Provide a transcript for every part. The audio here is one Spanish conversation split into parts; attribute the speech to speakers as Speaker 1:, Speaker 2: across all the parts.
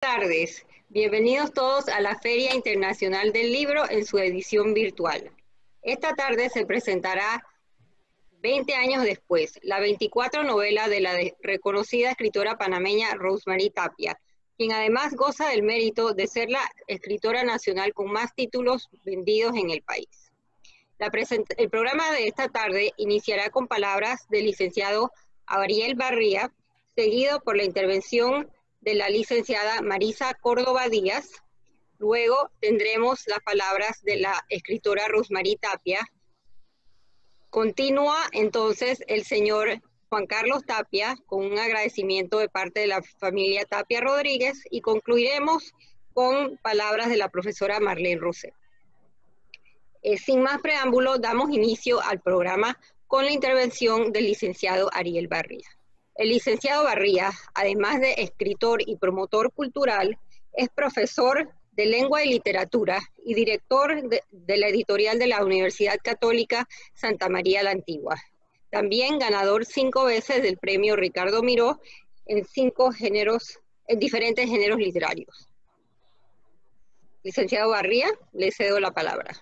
Speaker 1: tardes. Bienvenidos todos a la Feria Internacional del Libro en su edición virtual. Esta tarde se presentará 20 años después, la 24 novela de la reconocida escritora panameña Rosemary Tapia, quien además goza del mérito de ser la escritora nacional con más títulos vendidos en el país. el programa de esta tarde iniciará con palabras del licenciado Ariel Barría, seguido por la intervención de la licenciada Marisa Córdoba Díaz. Luego tendremos las palabras de la escritora Rosemary Tapia. Continúa entonces el señor Juan Carlos Tapia con un agradecimiento de parte de la familia Tapia Rodríguez y concluiremos con palabras de la profesora Marlene Rousseff. Eh, sin más preámbulo, damos inicio al programa con la intervención del licenciado Ariel Barría. El licenciado Barría, además de escritor y promotor cultural, es profesor de lengua y literatura y director de, la editorial de la Universidad Católica Santa María la Antigua. También ganador cinco veces del premio Ricardo Miró en cinco géneros, en diferentes géneros literarios. Licenciado Barría, le cedo la palabra.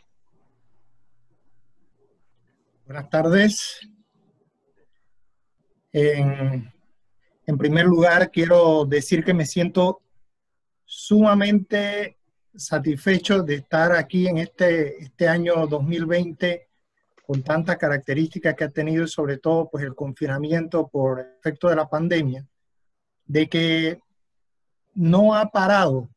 Speaker 2: Buenas tardes. En, primer lugar, quiero decir que me siento sumamente satisfecho de estar aquí en este, este año 2020 con tantas características que ha tenido, sobre todo pues el confinamiento por efecto de la pandemia, de que no ha parado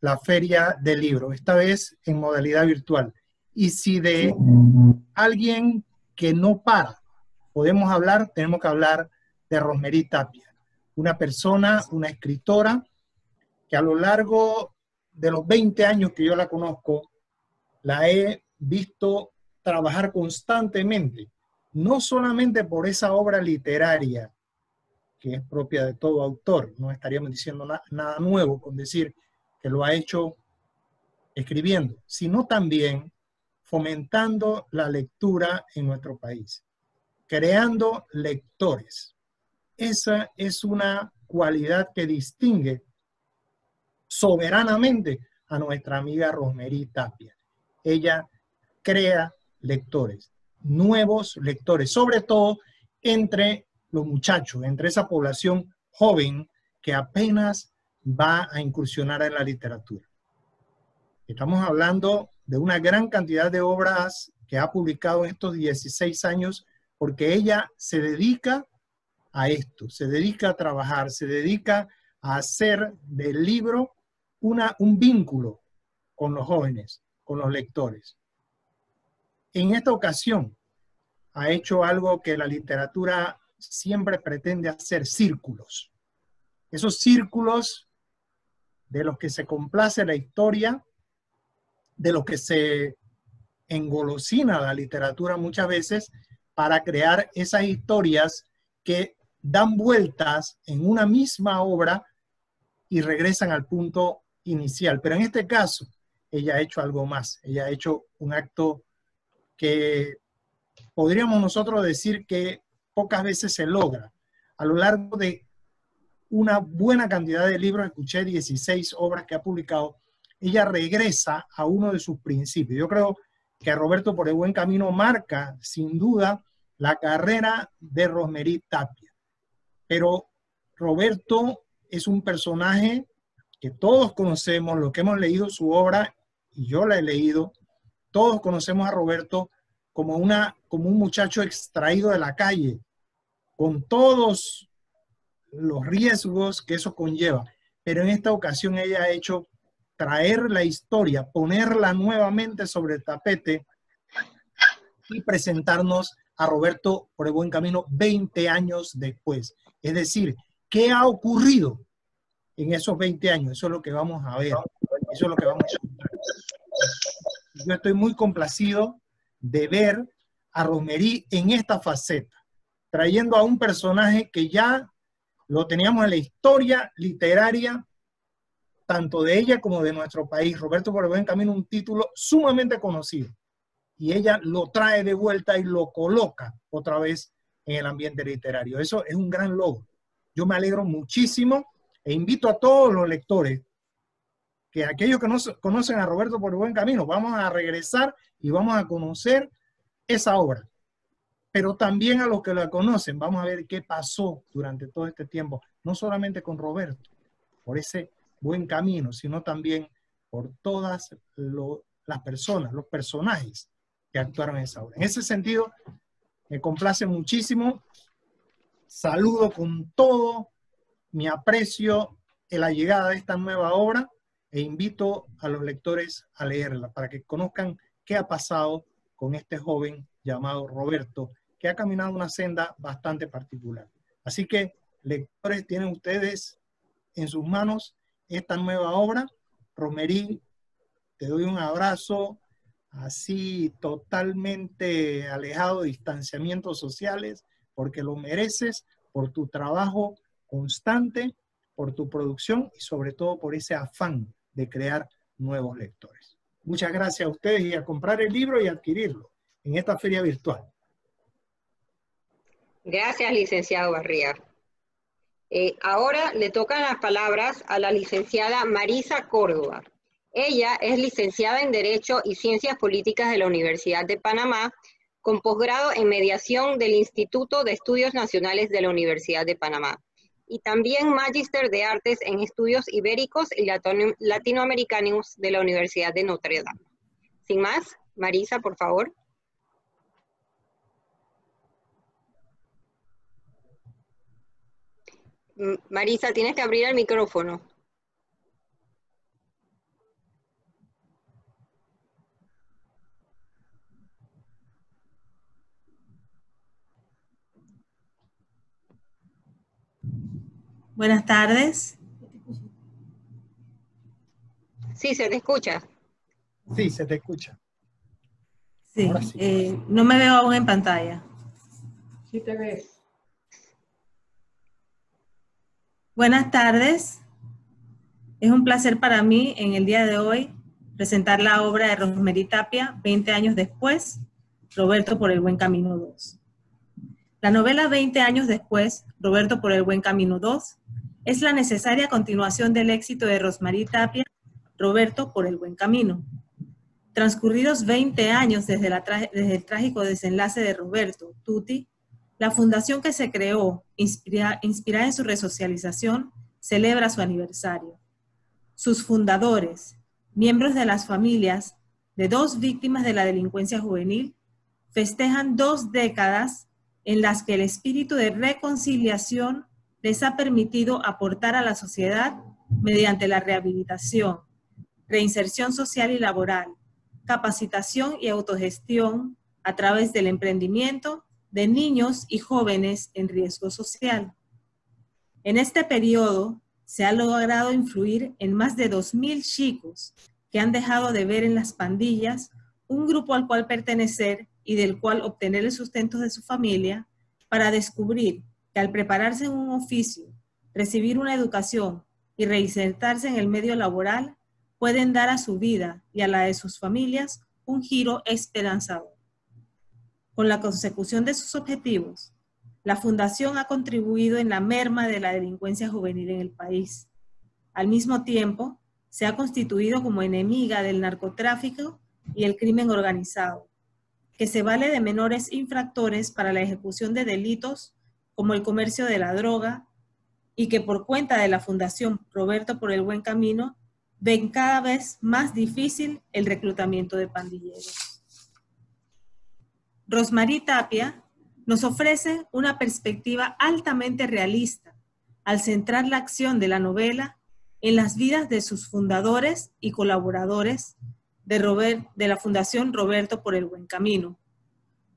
Speaker 2: la feria del libro, esta vez en modalidad virtual. Y si de alguien que no para podemos hablar, tenemos que hablar de Rosemary Tapia, una persona, una escritora que a lo largo de los 20 años que yo la conozco, la he visto trabajar constantemente, no solamente por esa obra literaria que es propia de todo autor, no estaríamos diciendo nada nuevo con decir que lo ha hecho escribiendo, sino también fomentando la lectura en nuestro país, creando lectores. Esa es una cualidad que distingue soberanamente a nuestra amiga Rosemary Tapia. Ella crea lectores, nuevos lectores, sobre todo entre los muchachos, entre esa población joven que apenas va a incursionar en la literatura. Estamos hablando de una gran cantidad de obras que ha publicado en estos 16 años porque ella se dedica a esto, se dedica a trabajar, se dedica a hacer del libro una, un vínculo con los jóvenes, con los lectores. En esta ocasión ha hecho algo que la literatura siempre pretende hacer, círculos. Esos círculos de los que se complace la historia, de los que se engolosina la literatura muchas veces para crear esas historias que dan vueltas en una misma obra y regresan al punto inicial. Pero en este caso, ella ha hecho algo más. Ella ha hecho un acto que podríamos nosotros decir que pocas veces se logra. A lo largo de una buena cantidad de libros, escuché 16 obras que ha publicado, ella regresa a uno de sus principios. Yo creo que Roberto por el buen camino marca, sin duda, la carrera de Rosemary Tapia. Pero Roberto es un personaje que todos conocemos, lo que hemos leído su obra, y yo la he leído, todos conocemos a Roberto como, una, como un muchacho extraído de la calle, con todos los riesgos que eso conlleva. Pero en esta ocasión ella ha hecho traer la historia, ponerla nuevamente sobre el tapete y presentarnos a Roberto por el buen camino 20 años después. Es decir, ¿qué ha ocurrido en esos 20 años? Eso es lo que vamos a ver. Eso es lo que vamos a ver. Yo estoy muy complacido de ver a Romerí en esta faceta, trayendo a un personaje que ya lo teníamos en la historia literaria, tanto de ella como de nuestro país. Roberto buen camino, un título sumamente conocido. Y ella lo trae de vuelta y lo coloca otra vez en el ambiente literario. Eso es un gran logro. Yo me alegro muchísimo e invito a todos los lectores que aquellos que no conocen a Roberto por el buen camino, vamos a regresar y vamos a conocer esa obra. Pero también a los que la conocen, vamos a ver qué pasó durante todo este tiempo, no solamente con Roberto, por ese buen camino, sino también por todas las personas, los personajes que actuaron en esa obra. En ese sentido, me complace muchísimo. Saludo con todo mi aprecio en la llegada de esta nueva obra e invito a los lectores a leerla para que conozcan qué ha pasado con este joven llamado Roberto, que ha caminado una senda bastante particular. Así que, lectores, tienen ustedes en sus manos esta nueva obra. Romerí, te doy un abrazo así totalmente alejado de distanciamientos sociales, porque lo mereces por tu trabajo constante, por tu producción y sobre todo por ese afán de crear nuevos lectores. Muchas gracias a ustedes y a comprar el libro y adquirirlo en esta feria virtual.
Speaker 1: Gracias, licenciado Barría. Eh, ahora le tocan las palabras a la licenciada Marisa Córdoba. Ella es licenciada en Derecho y Ciencias Políticas de la Universidad de Panamá, con posgrado en mediación del Instituto de Estudios Nacionales de la Universidad de Panamá y también Magister de Artes en Estudios Ibéricos y Latinoamericanos de la Universidad de Notre Dame. Sin más, Marisa, por favor. Marisa, tienes que abrir el micrófono.
Speaker 3: Buenas tardes.
Speaker 1: Sí, se te escucha.
Speaker 2: Sí, se te escucha.
Speaker 3: Sí, eh, no me veo aún en pantalla.
Speaker 1: Sí te ves.
Speaker 3: Buenas tardes. Es un placer para mí en el día de hoy presentar la obra de Rosemary Tapia, 20 años después, Roberto por el Buen Camino 2. La novela 20 años después, Roberto por el Buen Camino 2, es la necesaria continuación del éxito de Rosmarie Tapia, Roberto por el buen camino. Transcurridos 20 años desde, el trágico desenlace de Roberto, Tutti, la fundación que se creó, inspirada en su resocialización, celebra su aniversario. Sus fundadores, miembros de las familias de dos víctimas de la delincuencia juvenil, festejan dos décadas en las que el espíritu de reconciliación les ha permitido aportar a la sociedad mediante la rehabilitación, reinserción social y laboral, capacitación y autogestión a través del emprendimiento de niños y jóvenes en riesgo social. En este periodo se ha logrado influir en más de 2.000 chicos que han dejado de ver en las pandillas un grupo al cual pertenecer y del cual obtener el sustento de su familia para descubrir al prepararse en un oficio, recibir una educación y reinsertarse en el medio laboral, pueden dar a su vida y a la de sus familias un giro esperanzador. Con la consecución de sus objetivos, la Fundación ha contribuido en la merma de la delincuencia juvenil en el país. Al mismo tiempo, se ha constituido como enemiga del narcotráfico y el crimen organizado, que se vale de menores infractores para la ejecución de delitos como el comercio de la droga, y que por cuenta de la Fundación Roberto por el Buen Camino, ven cada vez más difícil el reclutamiento de pandilleros. Rosmarie Tapia nos ofrece una perspectiva altamente realista al centrar la acción de la novela en las vidas de sus fundadores y colaboradores de, de la Fundación Roberto por el Buen Camino,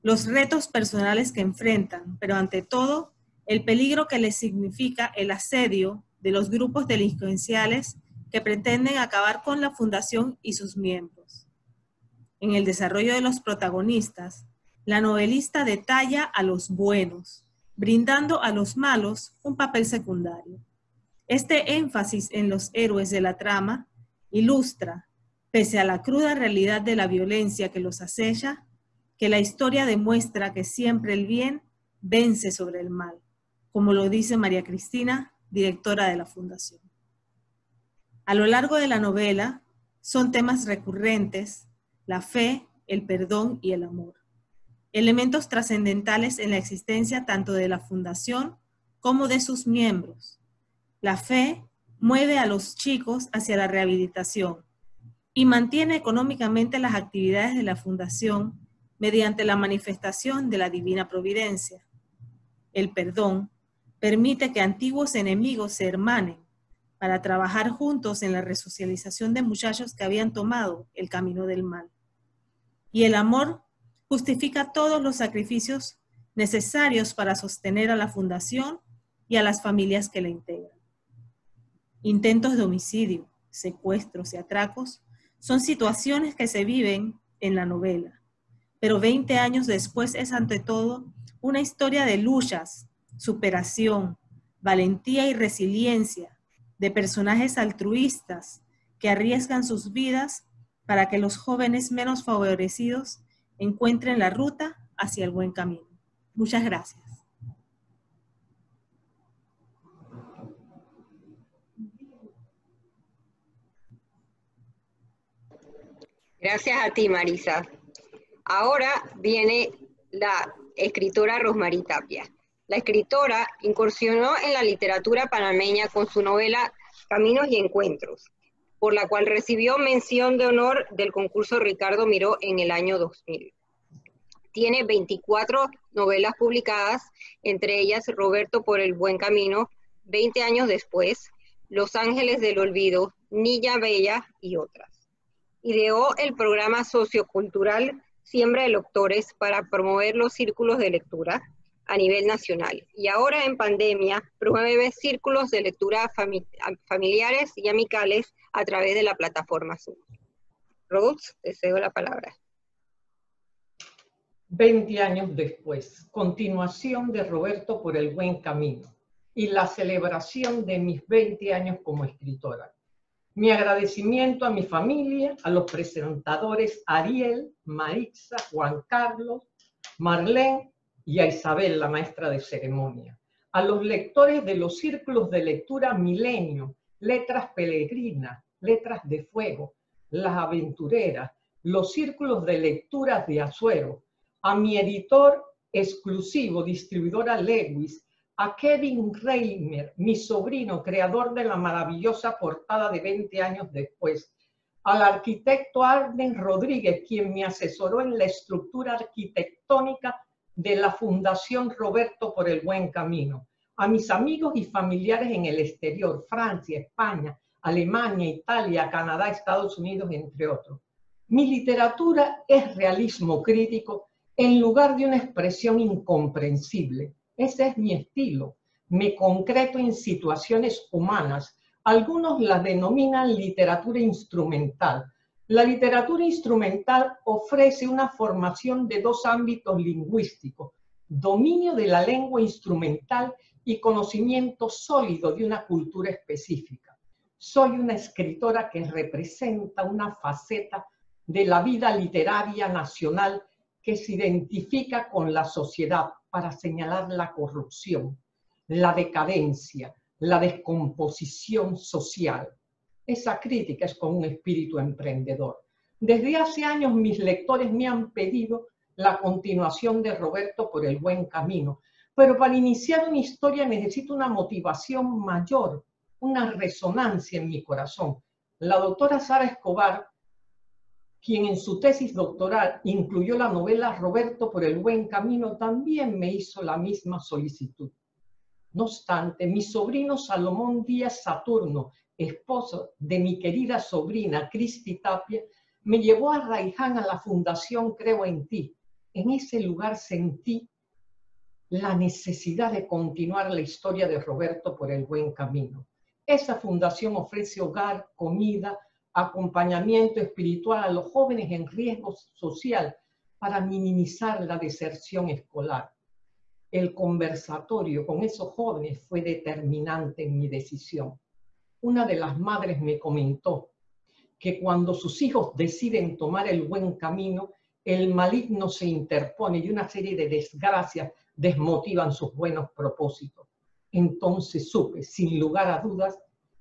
Speaker 3: los retos personales que enfrentan, pero ante todo, el peligro que les significa el asedio de los grupos delincuenciales que pretenden acabar con la fundación y sus miembros. En el desarrollo de los protagonistas, la novelista detalla a los buenos, brindando a los malos un papel secundario. Este énfasis en los héroes de la trama ilustra, pese a la cruda realidad de la violencia que los acecha, que la historia demuestra que siempre el bien vence sobre el mal, como lo dice María Cristina, directora de la Fundación. A lo largo de la novela son temas recurrentes la fe, el perdón y el amor, elementos trascendentales en la existencia tanto de la fundación como de sus miembros. La fe mueve a los chicos hacia la rehabilitación y mantiene económicamente las actividades de la fundación mediante la manifestación de la divina providencia. El perdón permite que antiguos enemigos se hermanen para trabajar juntos en la resocialización de muchachos que habían tomado el camino del mal. Y el amor justifica todos los sacrificios necesarios para sostener a la fundación y a las familias que la integran. Intentos de homicidio, secuestros y atracos son situaciones que se viven en la novela, pero 20 años después es ante todo una historia de luchas, superación, valentía y resiliencia de personajes altruistas que arriesgan sus vidas para que los jóvenes menos favorecidos encuentren la ruta hacia el buen camino. Muchas gracias.
Speaker 1: Gracias a ti, Marisa. Ahora viene la escritora Rosmarie Tapia. La escritora incursionó en la literatura panameña con su novela Caminos y Encuentros, por la cual recibió mención de honor del concurso Ricardo Miró en el año 2000. Tiene 24 novelas publicadas, entre ellas Roberto por el Buen Camino, 20 años después, Los Ángeles del Olvido, Niña Bella y otras. Ideó el programa sociocultural Siembra de Lectores para promover los círculos de lectura, a nivel nacional. Y ahora en pandemia promueve círculos de lectura familiares y amicales a través de la plataforma Zoom. Rose, te cedo la palabra.
Speaker 4: 20 años después, continuación de Roberto por el buen camino y la celebración de mis 20 años como escritora. Mi agradecimiento a mi familia, a los presentadores Ariel, Maritza, Juan Carlos, Marlene y a Isabel, la maestra de ceremonia, a los lectores de los círculos de lectura Milenio, Letras Peregrinas, Letras de Fuego, Las Aventureras, los círculos de lecturas de Azuero, a mi editor exclusivo, distribuidora Lewis, a Kevin Reimer, mi sobrino, creador de la maravillosa portada de 20 años después, al arquitecto Arden Rodríguez, quien me asesoró en la estructura arquitectónica de la Fundación Roberto por el Buen Camino, a mis amigos y familiares en el exterior, Francia, España, Alemania, Italia, Canadá, Estados Unidos, entre otros. Mi literatura es realismo crítico en lugar de una expresión incomprensible. Ese es mi estilo. Me concreto en situaciones humanas. Algunos la denominan literatura instrumental, la literatura instrumental ofrece una formación de dos ámbitos lingüísticos, dominio de la lengua instrumental y conocimiento sólido de una cultura específica. Soy una escritora que representa una faceta de la vida literaria nacional que se identifica con la sociedad para señalar la corrupción, la decadencia, la descomposición social esa crítica es con un espíritu emprendedor. Desde hace años mis lectores me han pedido la continuación de Roberto por el buen camino, pero para iniciar una historia necesito una motivación mayor, una resonancia en mi corazón. La doctora Sara Escobar, quien en su tesis doctoral incluyó la novela Roberto por el buen camino, también me hizo la misma solicitud. No obstante, mi sobrino Salomón Díaz Saturno, esposo de mi querida sobrina Cristi Tapia, me llevó a Raiján a la Fundación Creo en Ti. En ese lugar sentí la necesidad de continuar la historia de Roberto por el buen camino. Esa fundación ofrece hogar, comida, acompañamiento espiritual a los jóvenes en riesgo social para minimizar la deserción escolar. El conversatorio con esos jóvenes fue determinante en mi decisión una de las madres me comentó que cuando sus hijos deciden tomar el buen camino, el maligno se interpone y una serie de desgracias desmotivan sus buenos propósitos. Entonces supe, sin lugar a dudas,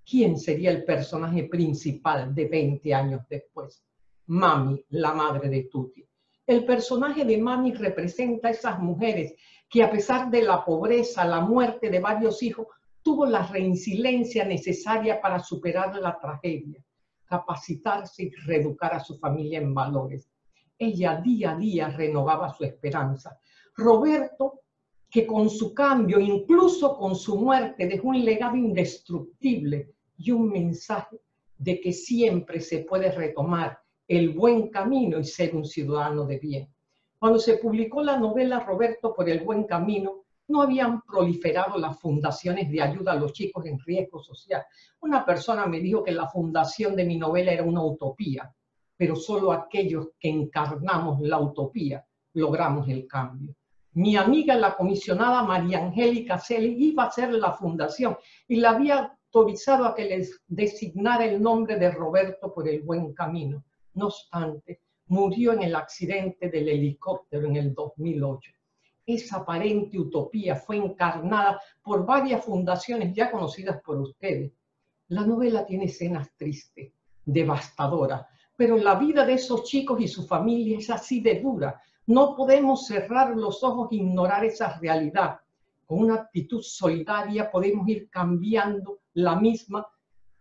Speaker 4: ¿quién sería el personaje principal de 20 años después? Mami, la madre de Tuti. El personaje de Mami representa a esas mujeres que a pesar de la pobreza, la muerte de varios hijos, tuvo la reincidencia necesaria para superar la tragedia, capacitarse y reeducar a su familia en valores. Ella día a día renovaba su esperanza. Roberto, que con su cambio, incluso con su muerte, dejó un legado indestructible y un mensaje de que siempre se puede retomar el buen camino y ser un ciudadano de bien. Cuando se publicó la novela Roberto por el buen camino, no habían proliferado las fundaciones de ayuda a los chicos en riesgo social. Una persona me dijo que la fundación de mi novela era una utopía, pero solo aquellos que encarnamos la utopía logramos el cambio. Mi amiga, la comisionada María Angélica Celi, iba a hacer la fundación y la había autorizado a que les designara el nombre de Roberto por el buen camino. No obstante, murió en el accidente del helicóptero en el 2008. Esa aparente utopía fue encarnada por varias fundaciones ya conocidas por ustedes. La novela tiene escenas tristes, devastadoras, pero la vida de esos chicos y su familia es así de dura. No podemos cerrar los ojos e ignorar esa realidad. Con una actitud solidaria podemos ir cambiando la misma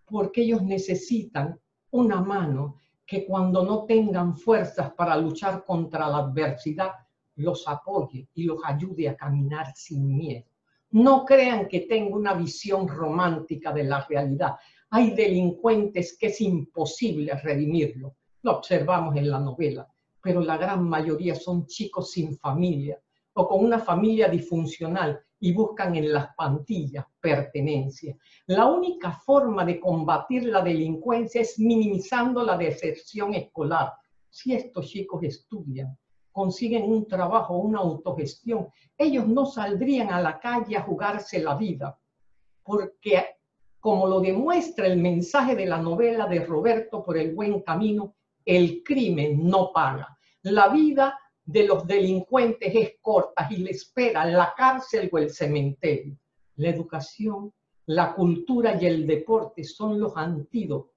Speaker 4: porque ellos necesitan una mano que cuando no tengan fuerzas para luchar contra la adversidad, los apoye y los ayude a caminar sin miedo. No crean que tengo una visión romántica de la realidad. Hay delincuentes que es imposible redimirlo. Lo observamos en la novela, pero la gran mayoría son chicos sin familia o con una familia disfuncional y buscan en las pantillas pertenencia. La única forma de combatir la delincuencia es minimizando la deserción escolar. Si estos chicos estudian, consiguen un trabajo, una autogestión, ellos no saldrían a la calle a jugarse la vida, porque como lo demuestra el mensaje de la novela de Roberto por el buen camino, el crimen no paga. La vida de los delincuentes es corta y le espera la cárcel o el cementerio. La educación, la cultura y el deporte son los antídotos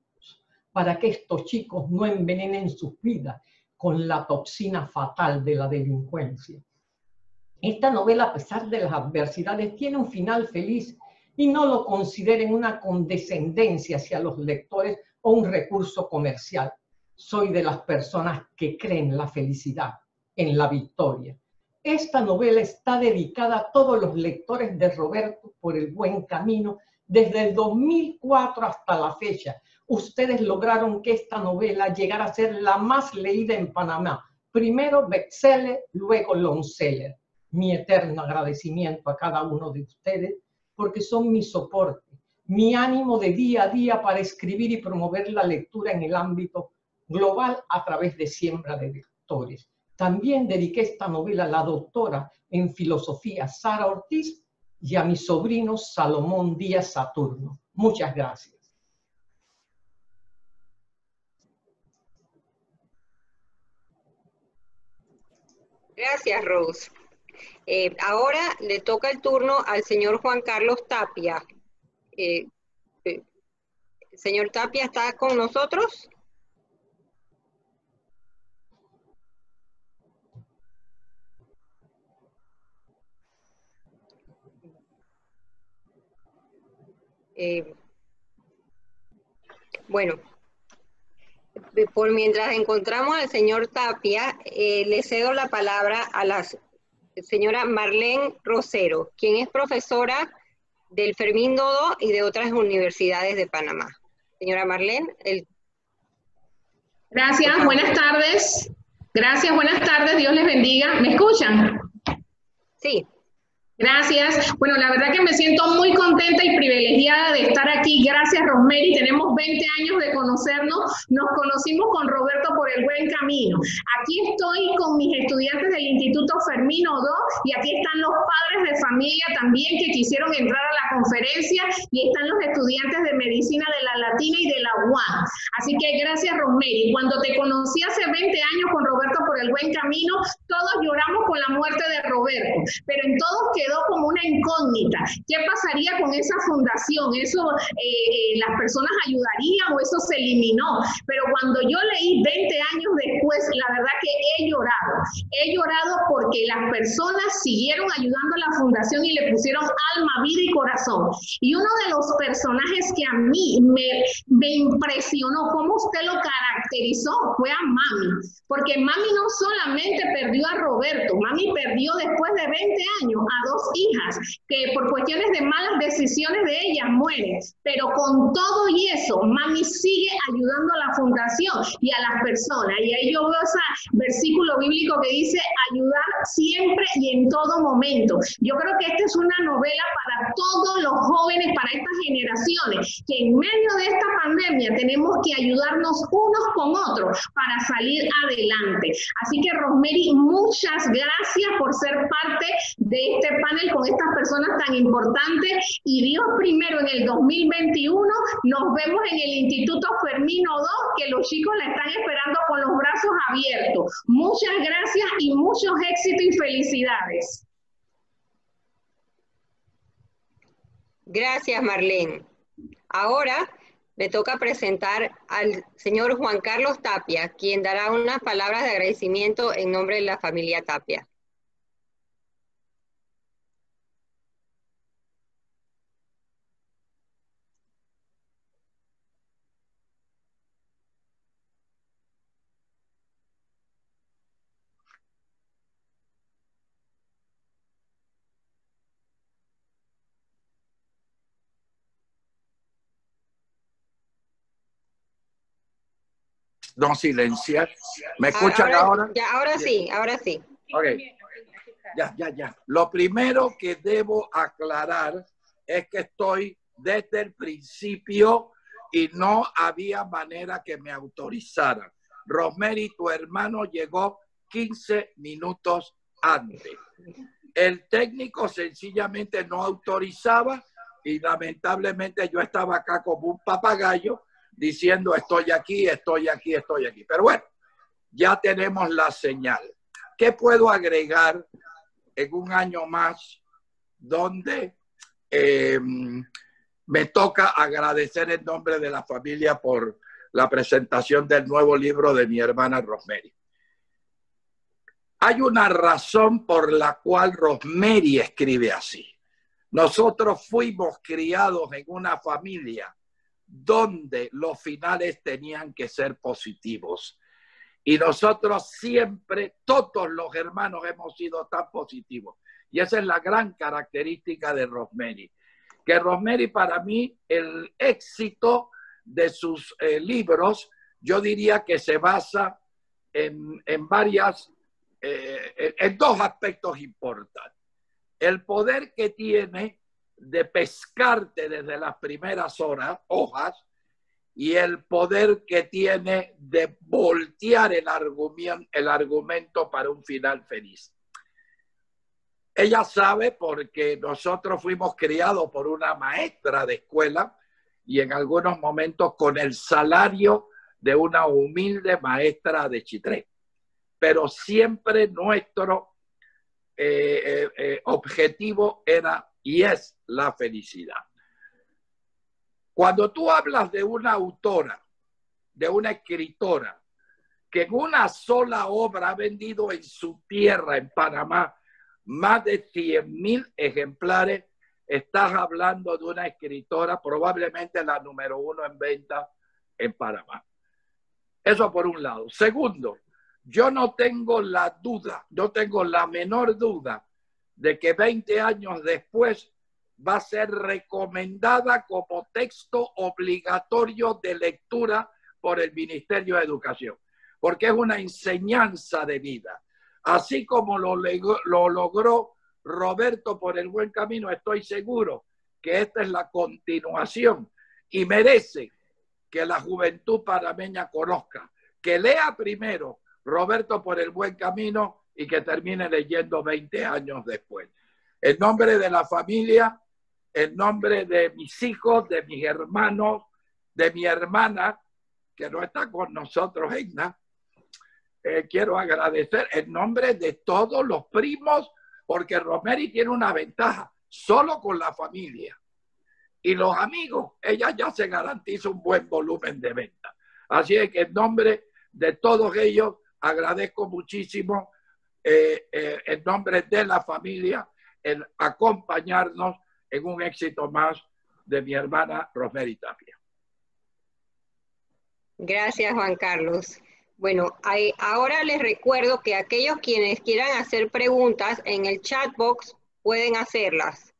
Speaker 4: para que estos chicos no envenenen sus vidas con la toxina fatal de la delincuencia. Esta novela, a pesar de las adversidades, tiene un final feliz y no lo consideren una condescendencia hacia los lectores o un recurso comercial. Soy de las personas que creen la felicidad en la victoria. Esta novela está dedicada a todos los lectores de Roberto por el buen camino desde el 2004 hasta la fecha. Ustedes lograron que esta novela llegara a ser la más leída en Panamá. Primero bestseller, luego longseller. Mi eterno agradecimiento a cada uno de ustedes porque son mi soporte, mi ánimo de día a día para escribir y promover la lectura en el ámbito global a través de siembra de lectores. También dediqué esta novela a la doctora en filosofía Sara Ortiz y a mi sobrino Salomón Díaz Saturno. Muchas gracias.
Speaker 1: Gracias, Rose. Eh, ahora le toca el turno al señor Juan Carlos Tapia. Eh, eh, señor Tapia está con nosotros? Eh, bueno, por mientras encontramos al señor Tapia, eh, le cedo la palabra a la señora Marlene Rosero, quien es profesora del Fermín Dodo y de otras universidades de Panamá. Señora Marlene, el...
Speaker 5: Gracias, buenas tardes. Gracias, buenas tardes, Dios les bendiga. ¿Me escuchan?
Speaker 1: Sí.
Speaker 5: Gracias. Bueno, la verdad que me siento muy contenta y privilegiada de estar aquí. Gracias, Rosemary. Tenemos 20 años de conocernos. Nos conocimos con Roberto por el buen camino. Aquí estoy con mis estudiantes del Instituto Fermino II y aquí están los padres de familia también que quisieron entrar a la conferencia y están los estudiantes de medicina de la Latina y de la UAM. Así que gracias, Rosemary. Cuando te conocí hace 20 años con Roberto por el buen camino, todos lloramos con la muerte de Roberto, pero en todos quedó quedó como una incógnita. ¿Qué pasaría con esa fundación? ¿Eso eh, las personas ayudarían o eso se eliminó? Pero cuando yo leí 20 años después, la verdad que he llorado. He llorado porque las personas siguieron ayudando a la fundación y le pusieron alma, vida y corazón. Y uno de los personajes que a mí me, me impresionó, cómo usted lo caracterizó, fue a Mami. Porque Mami no solamente perdió a Roberto, Mami perdió después de 20 años a dos hijas que por cuestiones de malas decisiones de ellas mueren. Pero con todo y eso, Mami sigue ayudando a la fundación y a las personas. Y ahí yo veo ese versículo bíblico que dice ayudar siempre y en todo momento. Yo creo que esta es una novela para todos los jóvenes, para estas generaciones, que en medio de esta pandemia tenemos que ayudarnos unos con otros para salir adelante. Así que Rosemary, muchas gracias por ser parte de este con estas personas tan importantes y Dios primero en el 2021 nos vemos en el Instituto Fermino 2 que los chicos la están esperando con los brazos abiertos. Muchas gracias y muchos éxitos y felicidades.
Speaker 1: Gracias, Marlene. Ahora le toca presentar al señor Juan Carlos Tapia, quien dará unas palabras de agradecimiento en nombre de la familia Tapia.
Speaker 6: No silenciar. ¿Me escuchan ahora?
Speaker 1: Ya, ahora sí, ahora sí.
Speaker 6: Ok. Ya, ya, ya. Lo primero que debo aclarar es que estoy desde el principio y no había manera que me autorizaran. Rosemary, tu hermano llegó 15 minutos antes. El técnico sencillamente no autorizaba y lamentablemente yo estaba acá como un papagayo diciendo estoy aquí, estoy aquí, estoy aquí. Pero bueno, ya tenemos la señal. ¿Qué puedo agregar en un año más donde em, me toca agradecer en nombre de la familia por la presentación del nuevo libro de mi hermana Rosemary? Hay una razón por la cual Rosemary escribe así. Nosotros fuimos criados en una familia donde los finales tenían que ser positivos. Y nosotros siempre, todos los hermanos hemos sido tan positivos. Y esa es la gran característica de Rosemary. Que Rosemary para mí, el éxito de sus eh, libros, yo diría que se basa en, en varias, eh, en dos aspectos importantes. El poder que tiene de pescarte desde las primeras horas, hojas, y el poder que tiene de voltear el argumento, el argumento para un final feliz. Ella sabe porque nosotros fuimos criados por una maestra de escuela y en algunos momentos con el salario de una humilde maestra de Chitré. Pero siempre nuestro eh, eh, eh, objetivo era y es la felicidad. Cuando tú hablas de una autora, de una escritora, que en una sola obra ha vendido en su tierra, en Panamá, más de 100 mil ejemplares, estás hablando de una escritora, probablemente la número uno en venta en Panamá. Eso por un lado. Segundo, yo no tengo la duda, no tengo la menor duda de que 20 años después va a ser recomendada como texto obligatorio de lectura por el Ministerio de Educación, porque es una enseñanza de vida. Así como lo, lo logró Roberto por el buen camino, estoy seguro que esta es la continuación y merece que la juventud panameña conozca, que lea primero Roberto por el buen camino y que termine leyendo 20 años después. En nombre de la familia, en nombre de mis hijos, de mis hermanos, de mi hermana, que no está con nosotros, Egna, eh, quiero agradecer en nombre de todos los primos porque Rosemary tiene una ventaja, solo con la familia. Y los amigos, ella ya se garantiza un buen volumen de venta. Así es que en nombre de todos ellos, agradezco muchísimo, eh, eh, en nombre de la familia, el acompañarnos en un éxito más de mi hermana Rosemary Tapia.
Speaker 1: Gracias, Juan Carlos. Bueno, ahora les recuerdo que aquellos quienes quieran hacer preguntas en el chat box pueden hacerlas.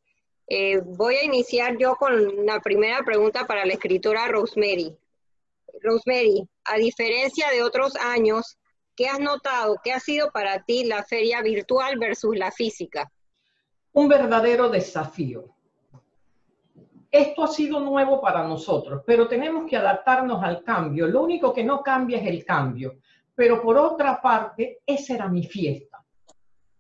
Speaker 1: Eh, voy a iniciar yo con la primera pregunta para la escritora Rosemary. Rosemary, a diferencia de otros años, ¿qué has notado? ¿Qué ha sido para ti la feria virtual versus la física?
Speaker 4: Un verdadero desafío. Esto ha sido nuevo para nosotros, pero tenemos que adaptarnos al cambio. Lo único que no cambia es el cambio. Pero por otra parte, esa era mi fiesta.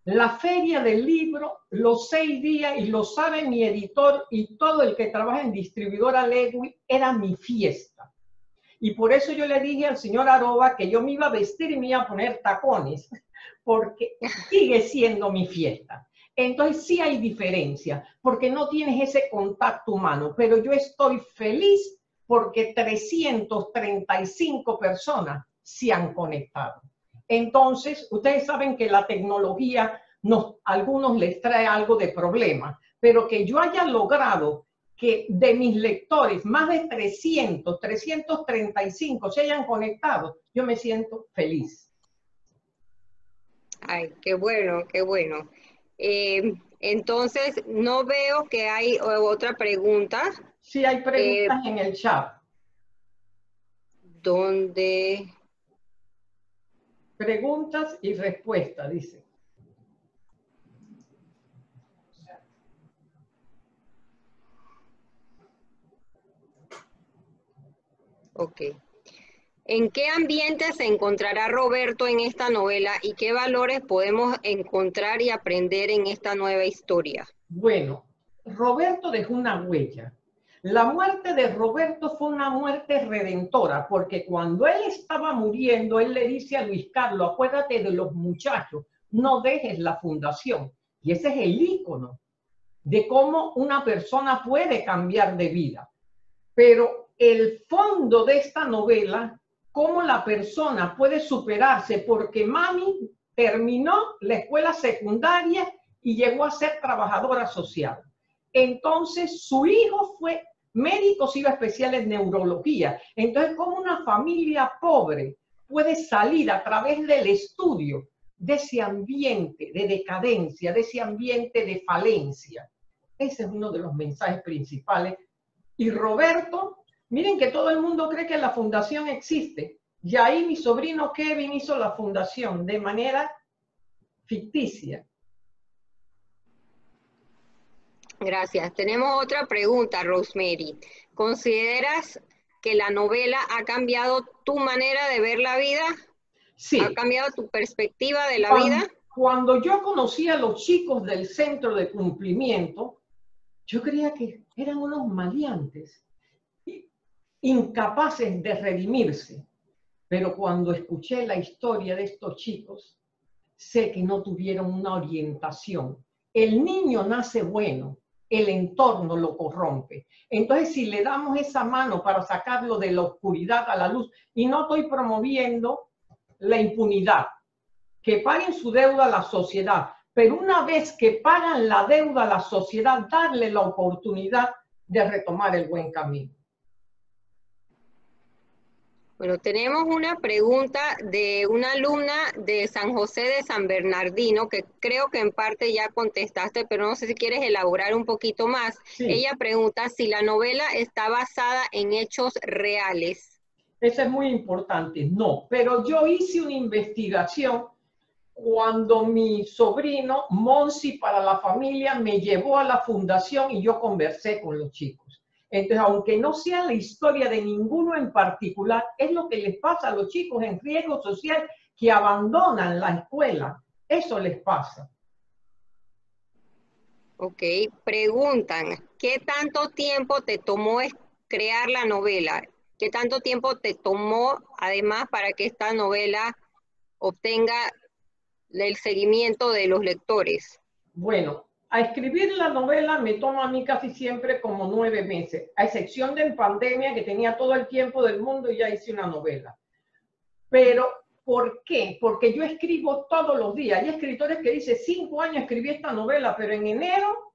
Speaker 4: La feria del libro, los seis días, y lo sabe mi editor y todo el que trabaja en distribuidora Legui, era mi fiesta. Y por eso yo le dije al señor Aroba que yo me iba a vestir y me iba a poner tacones, porque sigue siendo mi fiesta. Entonces sí hay diferencia, porque no tienes ese contacto humano, pero yo estoy feliz porque 335 personas se han conectado. Entonces, ustedes saben que la tecnología nos, a algunos les trae algo de problema, pero que yo haya logrado que de mis lectores más de 300, 335 se hayan conectado, yo me siento feliz.
Speaker 1: Ay, qué bueno, qué bueno. Eh, entonces, no veo que hay otra pregunta.
Speaker 4: Sí, hay preguntas eh, en el chat.
Speaker 1: ¿Dónde?
Speaker 4: Preguntas y respuestas, dice.
Speaker 1: Ok. ¿En qué ambiente se encontrará Roberto en esta novela y qué valores podemos encontrar y aprender en esta nueva historia?
Speaker 4: Bueno, Roberto dejó una huella. La muerte de Roberto fue una muerte redentora, porque cuando él estaba muriendo, él le dice a Luis Carlos, acuérdate de los muchachos, no dejes la fundación. Y ese es el ícono de cómo una persona puede cambiar de vida. Pero el fondo de esta novela cómo la persona puede superarse porque mami terminó la escuela secundaria y llegó a ser trabajadora social. Entonces su hijo fue médico civil especial en neurología. Entonces, ¿cómo una familia pobre puede salir a través del estudio de ese ambiente de decadencia, de ese ambiente de falencia? Ese es uno de los mensajes principales. Y Roberto Miren que todo el mundo cree que la fundación existe. Y ahí mi sobrino Kevin hizo la fundación de manera ficticia.
Speaker 1: Gracias. Tenemos otra pregunta, Rosemary. ¿Consideras que la novela ha cambiado tu manera de ver la vida?
Speaker 4: Sí.
Speaker 1: ¿Ha cambiado tu perspectiva de la vida?
Speaker 4: Cuando yo conocí a los chicos del centro de cumplimiento, yo creía que eran unos maleantes incapaces de redimirse. Pero cuando escuché la historia de estos chicos, sé que no tuvieron una orientación. El niño nace bueno, el entorno lo corrompe. Entonces, si le damos esa mano para sacarlo de la oscuridad a la luz, y no estoy promoviendo la impunidad, que paguen su deuda a la sociedad, pero una vez que pagan la deuda a la sociedad, darle la oportunidad de retomar el buen camino.
Speaker 1: Bueno, tenemos una pregunta de una alumna de San José de San Bernardino, que creo que en parte ya contestaste, pero no sé si quieres elaborar un poquito más. Ella pregunta si la novela está basada en hechos reales.
Speaker 4: Eso es muy importante. No, pero yo hice una investigación cuando mi sobrino, Monsi para la familia, me llevó a la fundación y yo conversé con los chicos. Entonces, aunque no sea la historia de ninguno en particular, es lo que les pasa a los chicos en riesgo social que abandonan la escuela. Eso les pasa.
Speaker 1: Ok, preguntan, ¿qué tanto tiempo te tomó crear la novela? ¿Qué tanto tiempo te tomó, además, para que esta novela obtenga el seguimiento de los lectores?
Speaker 4: Bueno, a escribir la novela me toma a mí casi siempre como nueve meses, a excepción de en pandemia que tenía todo el tiempo del mundo y ya hice una novela. Pero, ¿por qué? Porque yo escribo todos los días. Hay escritores que dicen, cinco años escribí esta novela, pero en enero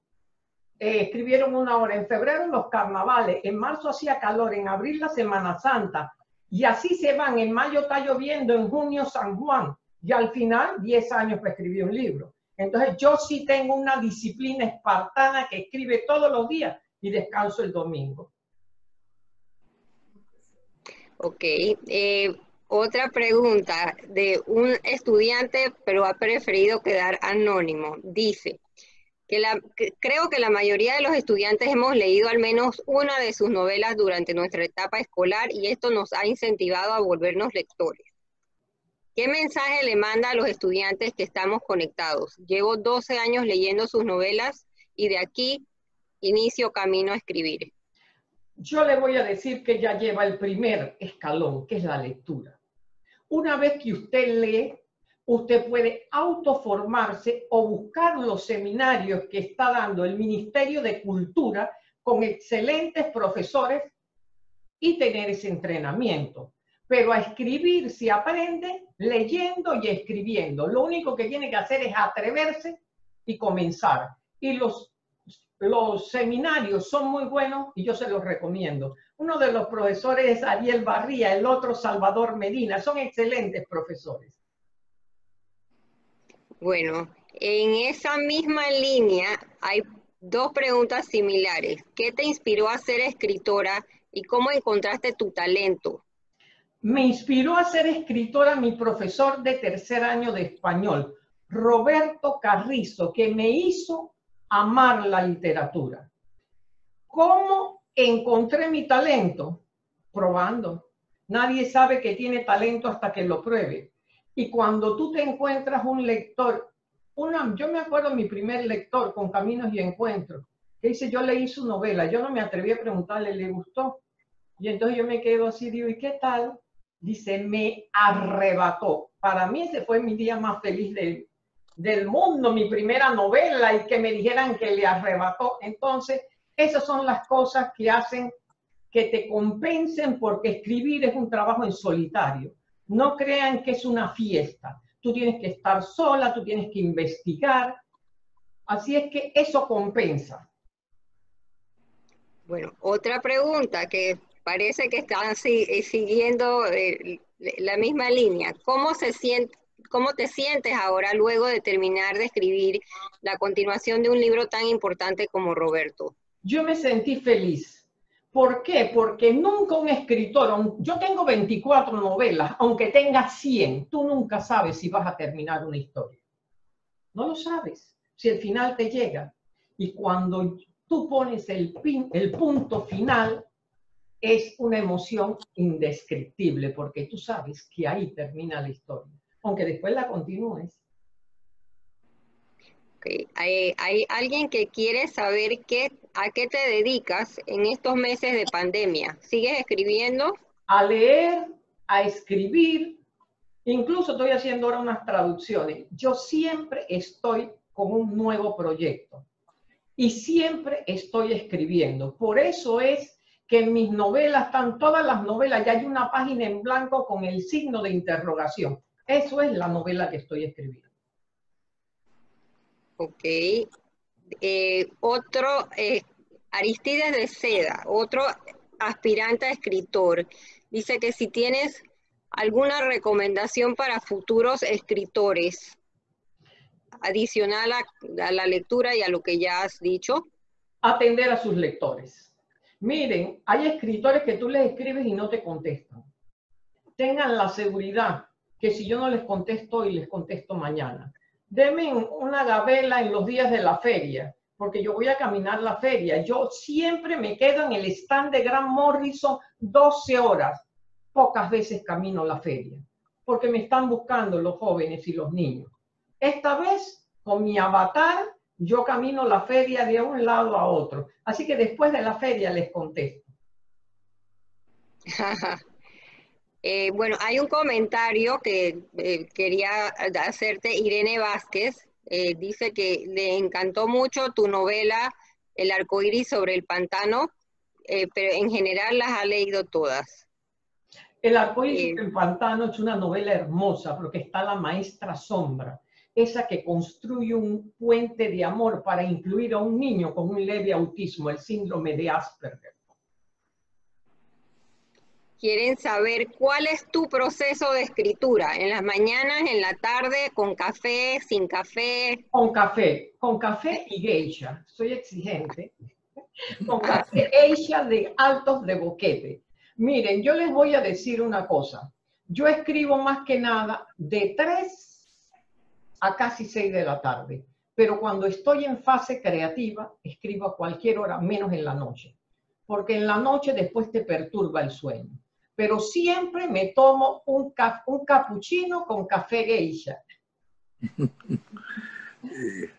Speaker 4: eh, escribieron una hora, en febrero los carnavales, en marzo hacía calor, en abril la Semana Santa, y así se van, en mayo está lloviendo, en junio San Juan, y al final diez años para escribir un libro. Entonces yo sí tengo una disciplina espartana que escribe todos los días y descanso el domingo.
Speaker 1: Ok. Eh, otra pregunta de un estudiante, pero ha preferido quedar anónimo. Dice que, la, creo que la mayoría de los estudiantes hemos leído al menos una de sus novelas durante nuestra etapa escolar y esto nos ha incentivado a volvernos lectores. ¿Qué mensaje le manda a los estudiantes que estamos conectados? Llevo 12 años leyendo sus novelas y de aquí inicio camino a escribir.
Speaker 4: Yo le voy a decir que ya lleva el primer escalón, que es la lectura. Una vez que usted lee, usted puede autoformarse o buscar los seminarios que está dando el Ministerio de Cultura con excelentes profesores y tener ese entrenamiento pero a escribir se aprende leyendo y escribiendo. Lo único que tiene que hacer es atreverse y comenzar. Y los, los seminarios son muy buenos y yo se los recomiendo. Uno de los profesores es Ariel Barría, el otro Salvador Medina. Son excelentes profesores.
Speaker 1: Bueno, en esa misma línea hay dos preguntas similares. ¿Qué te inspiró a ser escritora y cómo encontraste tu talento?
Speaker 4: Me inspiró a ser escritora mi profesor de tercer año de español, Roberto Carrizo, que me hizo amar la literatura. ¿Cómo encontré mi talento? Probando. Nadie sabe que tiene talento hasta que lo pruebe. Y cuando tú te encuentras un lector, una, yo me acuerdo mi primer lector con Caminos y Encuentros, que dice, yo leí su novela, yo no me atreví a preguntarle, ¿le gustó? Y entonces yo me quedo así, digo, ¿y qué tal? Dice, me arrebató. Para mí ese fue mi día más feliz del mundo, mi primera novela y que me dijeran que le arrebató. Entonces, esas son las cosas que hacen que te compensen porque escribir es un trabajo en solitario. No crean que es una fiesta. Tú tienes que estar sola, tú tienes que investigar. Así es que eso compensa.
Speaker 1: Bueno, otra pregunta que parece que están eh, siguiendo eh, la misma línea. ¿Cómo, se siente, ¿Cómo te sientes ahora luego de terminar de escribir la continuación de un libro tan importante como Roberto?
Speaker 4: Yo me sentí feliz. ¿Por qué? Porque nunca un escritor, yo tengo 24 novelas, aunque tenga 100, tú nunca sabes si vas a terminar una historia. No lo sabes, si el final te llega. Y cuando tú pones el, el punto final, es una emoción indescriptible porque tú sabes que ahí termina la historia, aunque después la continúes.
Speaker 1: Hay, alguien que quiere saber qué, a qué te dedicas en estos meses de pandemia. ¿Sigues escribiendo?
Speaker 4: A leer, a escribir, incluso estoy haciendo ahora unas traducciones. Yo siempre estoy con un nuevo proyecto y siempre estoy escribiendo. Por eso es que en mis novelas están todas las novelas y hay una página en blanco con el signo de interrogación. Eso es la novela que estoy escribiendo.
Speaker 1: Ok. Eh, otro, eh, Aristides de Seda, otro aspirante a escritor, dice que si tienes alguna recomendación para futuros escritores, adicional a la lectura y a lo que ya has dicho.
Speaker 4: Atender a sus lectores Miren, hay escritores que tú les escribes y no te contestan. Tengan la seguridad que si yo no les contesto hoy, les contesto mañana. Denme una gabela en los días de la feria, porque yo voy a caminar la feria. Yo siempre me quedo en el stand de Gran Morrison 12 horas. Pocas veces camino la feria, porque me están buscando los jóvenes y los niños. Esta vez, con mi avatar, yo camino la feria de un lado a otro. Así que después de la feria les contesto.
Speaker 1: Eh, bueno, hay un comentario que eh, quería hacerte, Irene Vázquez. Eh, dice que le encantó mucho tu novela El arco iris sobre el pantano, pero en general las ha leído todas.
Speaker 4: El arco iris sobre el pantano es una novela hermosa porque está la maestra sombra, esa que construye un puente de amor para incluir a un niño con un leve autismo, el síndrome de Asperger
Speaker 1: quieren saber cuál es tu proceso de escritura, en las mañanas, en la tarde, con café, sin café.
Speaker 4: Con café, con café y geisha, soy exigente. Con café geisha de altos de boquete. Miren, yo les voy a decir una cosa. Yo escribo más que nada de 3 a casi 6 de la tarde, pero cuando estoy en fase creativa, escribo a cualquier hora, menos en la noche, porque en la noche después te perturba el sueño pero siempre me tomo un, un cappuccino con café geisha.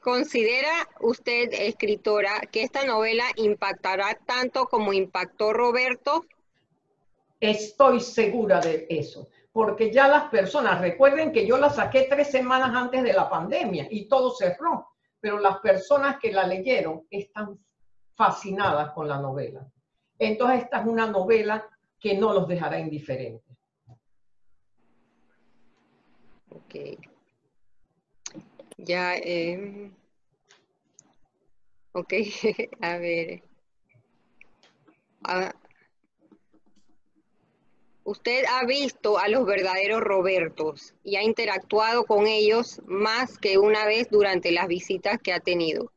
Speaker 1: ¿Considera usted, escritora, que esta novela impactará tanto como impactó Roberto?
Speaker 4: Estoy segura de eso, porque ya las personas, recuerden que yo la saqué tres semanas antes de la pandemia y todo cerró, pero las personas que la leyeron están fascinadas con la novela. Entonces esta es una novela que no los dejará indiferentes.
Speaker 1: Ok. Ya, eh... ok, a ver. Ah, usted ha visto a los verdaderos Robertos y ha interactuado con ellos más que una vez durante las visitas que ha tenido.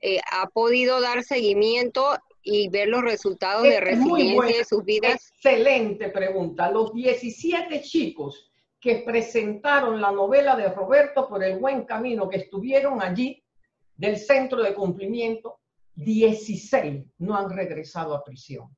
Speaker 1: Eh, ha podido dar seguimiento y ver los resultados de resiliencia de sus vidas?
Speaker 4: Excelente pregunta. Los 17 chicos que presentaron la novela de Roberto por el buen camino, que estuvieron allí del centro de cumplimiento, 16 no han regresado a prisión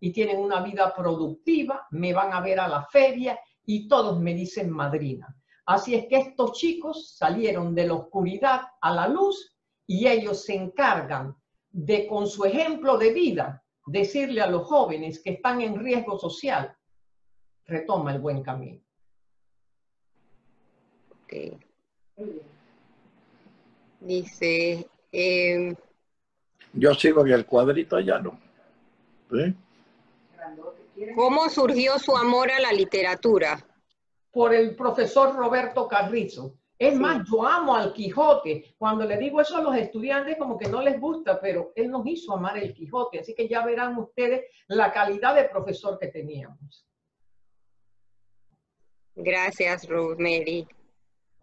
Speaker 4: y tienen una vida productiva, me van a ver a la feria y todos me dicen madrina. Así es que estos chicos salieron de la oscuridad a la luz y ellos se encargan de, con su ejemplo de vida, decirle a los jóvenes que están en riesgo social, retoma el buen camino.
Speaker 1: Okay. Dice... Em,
Speaker 6: Yo sigo en el cuadrito ya, ¿no?
Speaker 1: ¿Cómo surgió su amor a la literatura?
Speaker 4: Por el profesor Roberto Carrizo. Es más, yo amo al Quijote. Cuando le digo eso a los estudiantes, como que no les gusta, pero él nos hizo amar el Quijote. Así que ya verán ustedes la calidad de profesor que teníamos.
Speaker 1: Gracias, Rosemary.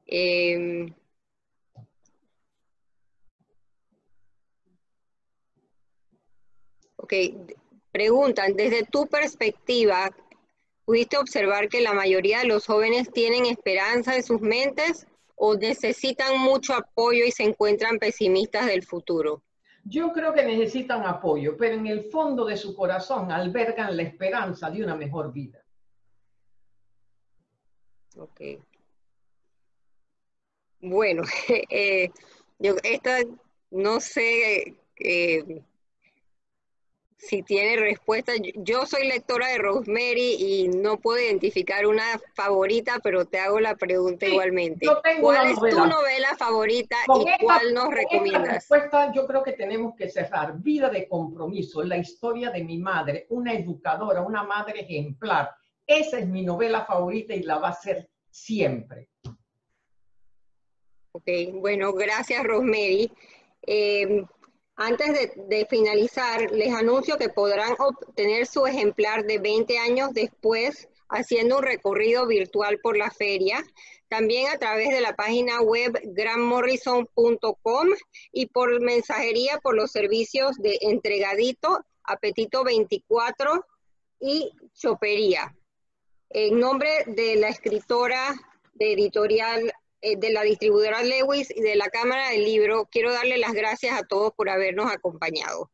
Speaker 1: Em, ok, preguntan, desde tu perspectiva, ¿pudiste observar que la mayoría de los jóvenes tienen esperanza en sus mentes o necesitan mucho apoyo y se encuentran pesimistas del futuro?
Speaker 4: Yo creo que necesitan apoyo, pero en el fondo de su corazón albergan la esperanza de una mejor vida.
Speaker 1: Ok. Bueno, eh, yo esta no sé eh, si tiene respuesta. Yo soy lectora de Rosemary y no puedo identificar una favorita, pero te hago la pregunta igualmente. ¿Cuál es tu novela favorita y cuál nos recomiendas?
Speaker 4: respuesta yo creo que tenemos que cerrar. Vida de compromiso, la historia de mi madre, una educadora, una madre ejemplar. Esa es mi novela favorita y la va a ser siempre.
Speaker 1: Ok, bueno, gracias Rosemary. Eh, antes de, finalizar, les anuncio que podrán obtener su ejemplar de 20 años después haciendo un recorrido virtual por la feria, también a través de la página web granmorrison.com y por mensajería por los servicios de Entregadito, Apetito 24 y Chopería. En nombre de la escritora de editorial de la distribuidora Lewis y de la Cámara del Libro, quiero darle las gracias a todos por habernos acompañado.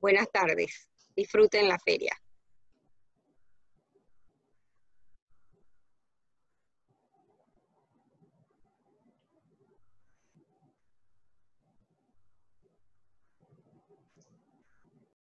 Speaker 1: Buenas tardes. Disfruten la feria.